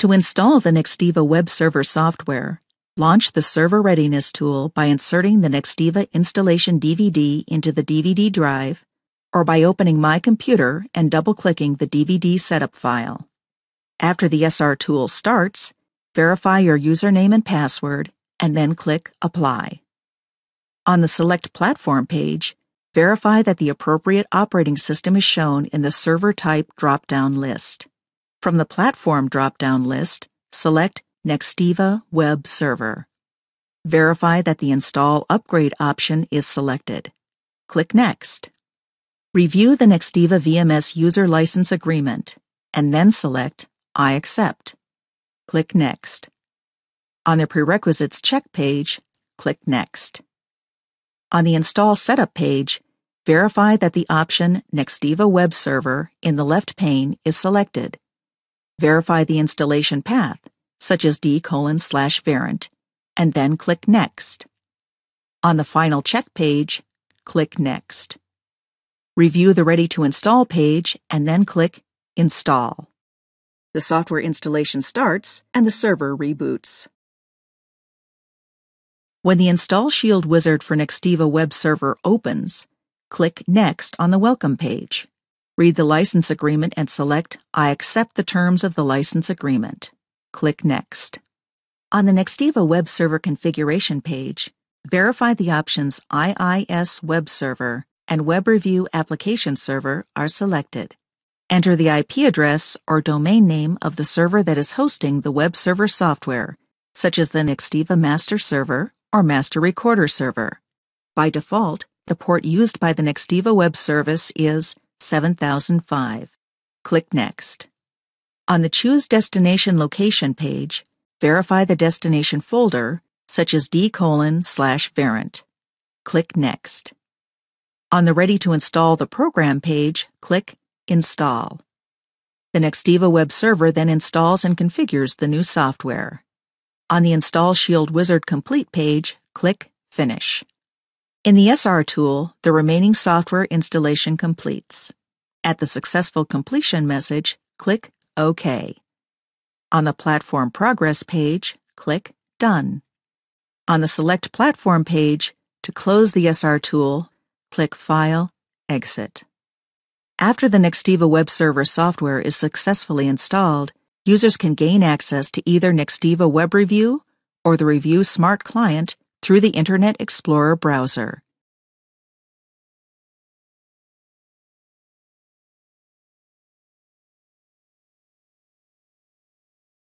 To install the Nextiva web server software, launch the Server Readiness tool by inserting the Nextiva installation DVD into the DVD drive or by opening My Computer and double-clicking the DVD setup file. After the SR tool starts, verify your username and password and then click Apply. On the Select Platform page, verify that the appropriate operating system is shown in the Server Type drop-down list. From the Platform drop-down list, select Nextiva Web Server. Verify that the Install Upgrade option is selected. Click Next. Review the Nextiva VMS User License Agreement, and then select I accept. Click Next. On the Prerequisites check page, click Next. On the Install Setup page, verify that the option Nextiva Web Server in the left pane is selected. Verify the installation path, such as d colon slash Verint, and then click Next. On the final check page, click Next. Review the Ready to Install page and then click Install. The software installation starts and the server reboots. When the Install Shield wizard for Nextiva web server opens, click Next on the Welcome page. Read the license agreement and select I accept the terms of the license agreement. Click Next. On the Nextiva web server configuration page, verify the options IIS Web Server and Web Review Application Server are selected. Enter the IP address or domain name of the server that is hosting the web server software, such as the Nextiva Master Server or Master Recorder Server. By default, the port used by the Nextiva web service is 7005. Click Next. On the Choose Destination Location page, verify the destination folder, such as d colon slash Verint. Click Next. On the Ready to Install the Program page, click Install. The Nextiva web server then installs and configures the new software. On the Install Shield Wizard Complete page, click Finish. In the SR tool, the remaining software installation completes. At the successful completion message, click OK. On the Platform Progress page, click Done. On the Select Platform page, to close the SR tool, click File, Exit. After the Nextiva web server software is successfully installed, users can gain access to either Nextiva Web Review or the Review Smart Client through the Internet Explorer browser.